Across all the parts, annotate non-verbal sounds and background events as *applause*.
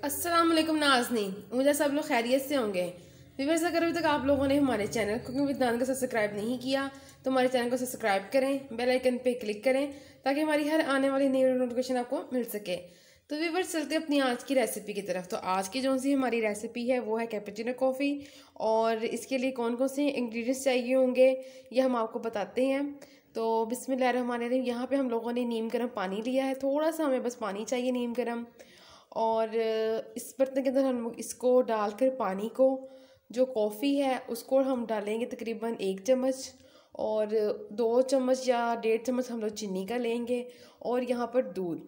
वालेकुम नाजनी मुझे सब लोग खैरियत से होंगे। व्यूवर्स अगर अभी तक आप लोगों ने हमारे चैनल कुकिंग विद नान को सब्सक्राइब नहीं किया तो हमारे चैनल को सब्सक्राइब करें, बेल आइकन पे क्लिक करें, ताकि हमारी हर आने वाली नई नोटिफिकेशन आपको मिल सके। तो व्यूवर्स चलते अपनी आज की रेसिपी की तरफ़। तो आज की जो सी हमारी रेसिपी है, वो है कैपेचिनो कॉफ़ी और इसके लिए कौन कौन से इंग्रेडिएंट्स चाहिए होंगे, ये हम आपको बताते हैं। तो बिस्मिल्लाह यहाँ पे हम लोगों ने नीम गर्म पानी लिया है। थोड़ा सा हमें बस पानी चाहिए नीम गर्म। और इस बर्तन के अंदर हम इसको डालकर पानी को, जो कॉफ़ी है, उसको हम डालेंगे तकरीबन एक चम्मच और दो चम्मच या डेढ़ चम्मच हम लोग चीनी का लेंगे और यहाँ पर दूध।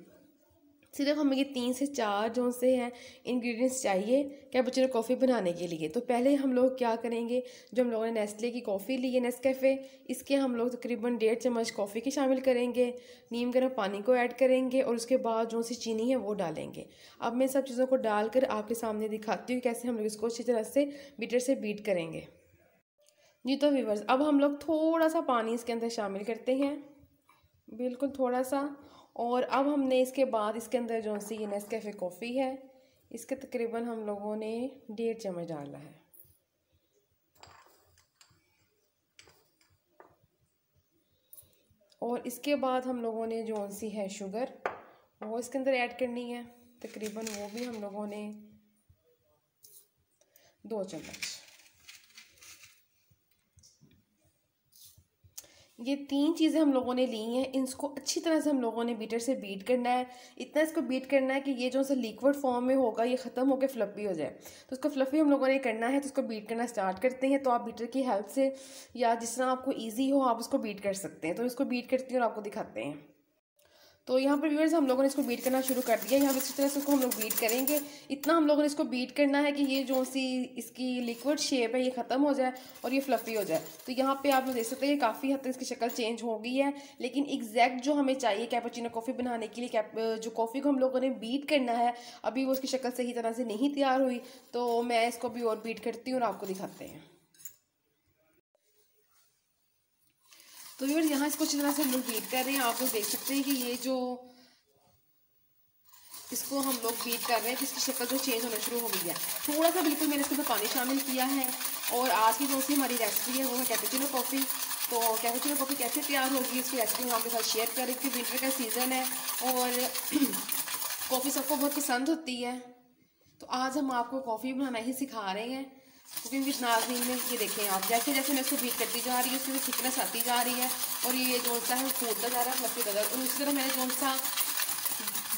सिर्फ़ हमें ये तीन से चार जो से हैं इंग्रेडिएंट्स चाहिए कैपुचिनो कॉफ़ी बनाने के लिए। तो पहले हम लोग क्या करेंगे? जो हम लोगों ने नेस्ले की कॉफ़ी ली है नेस्कैफ़े इसके हम लोग तकरीबन डेढ़ चम्मच कॉफ़ी की शामिल करेंगे। नीम गर्म पानी को ऐड करेंगे और उसके बाद जो सी चीनी है वो डालेंगे। अब मैं सब चीज़ों को डालकर आपके सामने दिखाती हूँ कैसे हम लोग इसको अच्छी तरह से बीटर से बीट करेंगे। जी तो वीवर्स अब हम लोग थोड़ा सा पानी इसके अंदर शामिल करते हैं। बिल्कुल थोड़ा सा। और अब हमने इसके बाद इसके अंदर जो सी ये नेस्कैफ़े कॉफ़ी है, इसके तकरीबन हम लोगों ने डेढ़ चम्मच डाला है। और इसके बाद हम लोगों ने जो सी है शुगर, वो इसके अंदर ऐड करनी है। तकरीबन वो भी हम लोगों ने दो चम्मच। ये तीन चीज़ें हम लोगों ने ली हैं। इनको अच्छी तरह से हम लोगों ने बीटर से बीट करना है। इतना इसको बीट करना है कि ये जो सा लिक्विड फॉर्म में होगा, ये ख़त्म होकर फ्लफ़ी हो जाए। तो उसको फ्लफ़ी हम लोगों ने करना है तो उसको बीट करना स्टार्ट करते हैं। तो आप बीटर की हेल्प से या जिस तरह आपको ईजी हो, आप उसको बीट कर सकते हैं। तो इसको बीट करती हूँ और आपको दिखाते हैं। तो यहाँ पर व्यूअर्स हम लोगों ने इसको बीट करना शुरू कर दिया। यहाँ पर इसी तरह से इसको हम लोग बीट करेंगे। इतना हम लोगों ने इसको बीट करना है कि ये जो सी, इसकी लिक्विड शेप है, ये ख़त्म हो जाए और ये फ्लफ़ी हो जाए। तो यहाँ पे आप लोग देख सकते हैं काफ़ी हद तक इसकी शक्ल चेंज हो गई है। लेकिन एग्जैक्ट जो हमें चाहिए कैपेचिनो कॉफ़ी बनाने के लिए जो कॉफ़ी को हम लोगों ने बीट करना है, अभी वो उसकी शक्ल सही तरह से नहीं तैयार हुई। तो मैं इसको भी और बीट करती हूँ और आपको दिखाते हैं। तो यार यहाँ इसको अच्छी तरह से हम लोग बीट कर रहे हैं। आप लोग देख सकते हैं कि ये जो इसको हम लोग बीट कर रहे हैं, इसकी शक्ल जो चेंज होना शुरू हो गई है। थोड़ा सा बिल्कुल मैंने इसके अंदर पानी शामिल किया है और आज की जो सी हमारी रेसिपी है, वो है कैपेचिनो कॉफ़ी तो कैपेचिनो कॉफ़ी कैसे तैयार होगी, इसकी रेसिपी हम आपके साथ शेयर करें क्योंकि विंटर का सीज़न है और *clears throat* कॉफ़ी सबको बहुत पसंद होती है। तो आज हम आपको कॉफ़ी बनाना ही सिखा रहे हैं। कुकिंग विद नाजनीन में ये देखें आप, जैसे जैसे मैं इसको बीट करती जा रही है उसमें थिकनेस आती जा रही है और ये जो सा है फूटता जा रहा है फ्लफी बदल और उसी तरह मैंने जो सा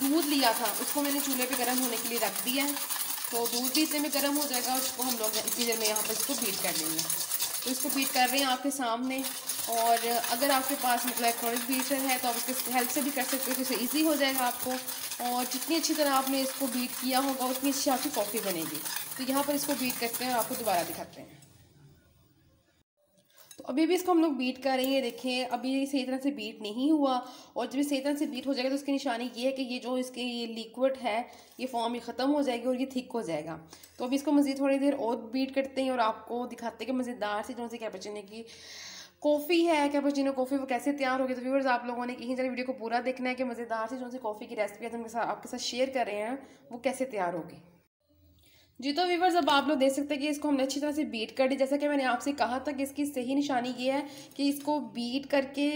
दूध लिया था, उसको मैंने चूल्हे पे गर्म होने के लिए रख दिया है तो दूध भी इतने में गर्म हो जाएगा उसको हम लोग इतनी देर में यहाँ पर इसको बीट कर लेंगे तो इसको बीट कर रहे हैं आपके सामने। और अगर आपके पास मतलब इलेक्ट्रॉनिक बीटर है तो आप उसके हेल्प से भी कर सकते हो क्योंकि ईजी हो जाएगा आपको। और जितनी अच्छी तरह आपने इसको बीट किया होगा, उतनी अच्छी आपकी कॉफ़ी बनेगी। तो यहाँ पर इसको बीट करते हैं और आपको दोबारा दिखाते हैं। तो अभी भी इसको हम लोग बीट कर रहे हैं देखें अभी सही तरह से बीट नहीं हुआ। और जब सही तरह से बीट हो जाएगा तो उसकी निशानी ये है कि ये जो इसके ये लिक्विड है, ये फॉर्म ये ख़त्म हो जाएगी और ये थिक हो जाएगा। तो अभी इसको मज़ीद थोड़ी देर और बीट करते हैं और आपको दिखाते हैं कि मज़ेदार से जो सी कैपेचिनो की कॉफ़ी है, क्या जिन्होंने कॉफ़ी, वो कैसे तैयार होगी तो व्यूवर्स आप लोगों ने कहीं जरा वीडियो को पूरा देखना है कि मज़ेदार से जो सी कॉफ़ी की रेसिपी है साथ, आपके साथ शेयर कर रहे हैं, वो कैसे तैयार होगी जी तो व्यूवर्स अब आप लोग देख सकते हैं कि इसको हमने अच्छी तरह से बीट कर दी। जैसा कि मैंने आपसे कहा था कि इसकी सही निशानी ये है कि इसको बीट करके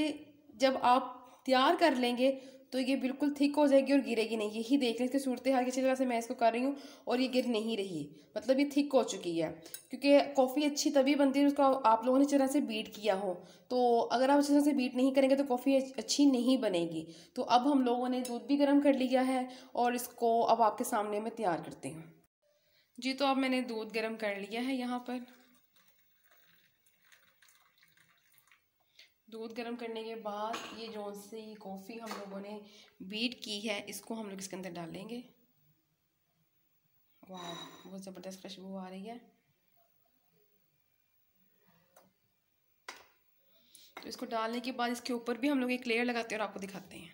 जब आप तैयार कर लेंगे तो ये बिल्कुल थिक हो जाएगी और गिरेगी नहीं। यही देख लें, इसकी सूरत हाल किसी तरह से मैं इसको कर रही हूँ और ये गिर नहीं रही। मतलब ये थिक हो चुकी है, क्योंकि कॉफ़ी अच्छी तभी बनती है उसको आप लोगों ने तरह से बीट किया हो। तो अगर आप अच्छी तरह से बीट नहीं करेंगे तो कॉफ़ी अच्छी नहीं बनेगी। तो अब हम लोगों ने दूध भी गर्म कर लिया है और इसको अब आपके सामने में तैयार करते हैं। जी तो अब मैंने दूध गर्म कर लिया है यहाँ पर। दूध गर्म करने के बाद ये जो सी कॉफ़ी हम लोगों ने बीट की है, इसको हम लोग इसके अंदर डालेंगे वाह, बहुत ज़बरदस्त खुशबू आ रही है। तो इसको डालने के बाद इसके ऊपर भी हम लोग एक लेयर लगाते हैं और आपको दिखाते हैं।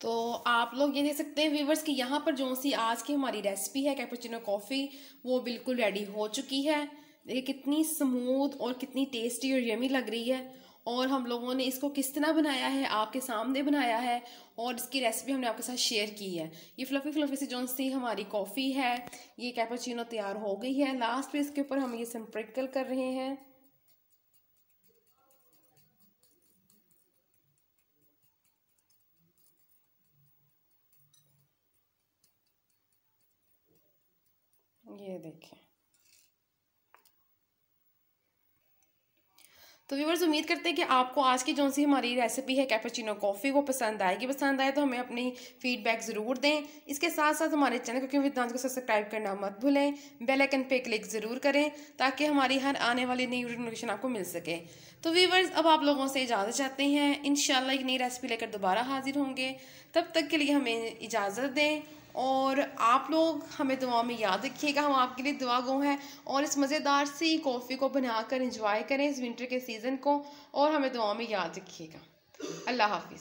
तो आप लोग ये देख सकते हैं व्यूवर्स कि यहाँ पर जो सी आज की हमारी रेसिपी है कैपुचिनो कॉफ़ी वो बिल्कुल रेडी हो चुकी है। देखिए कितनी स्मूथ और कितनी टेस्टी और यमी लग रही है। और हम लोगों ने इसको किस तरह बनाया है, आपके सामने बनाया है और इसकी रेसिपी हमने आपके साथ शेयर की है। ये फ्लफ़ी फ्लफ़ी से जो सी हमारी कॉफ़ी है, ये कैपेचिनो तैयार हो गई है। लास्ट पे इसके ऊपर हम ये सिंप्रिकल कर रहे हैं। ये देखें। तो व्यूवर्स उम्मीद करते हैं कि आपको आज की जो सी हमारी रेसिपी है कैपेचिनो कॉफ़ी वो पसंद आएगी। पसंद आए तो हमें अपनी फीडबैक ज़रूर दें। इसके साथ साथ हमारे चैनल को क्योंकि को सब्सक्राइब करना मत भूलें बेल आइकन पे क्लिक ज़रूर करें ताकि हमारी हर आने वाली नई नोटिफिकेशन आपको मिल सके। तो व्यूवर्स अब आप लोगों से इजाज़त चाहते हैं इन एक नई रेसिपी लेकर दोबारा हाजिर होंगे। तब तक के लिए हमें इजाज़त दें। और आप लोग हमें दुआ में याद रखिएगा, हम आपके लिए दुआ गो हैं और इस मज़ेदार सी कॉफ़ी को बनाकर इंजॉय करें इस विंटर के सीज़न को और हमें दुआ में याद रखिएगा। अल्लाह हाफिज़।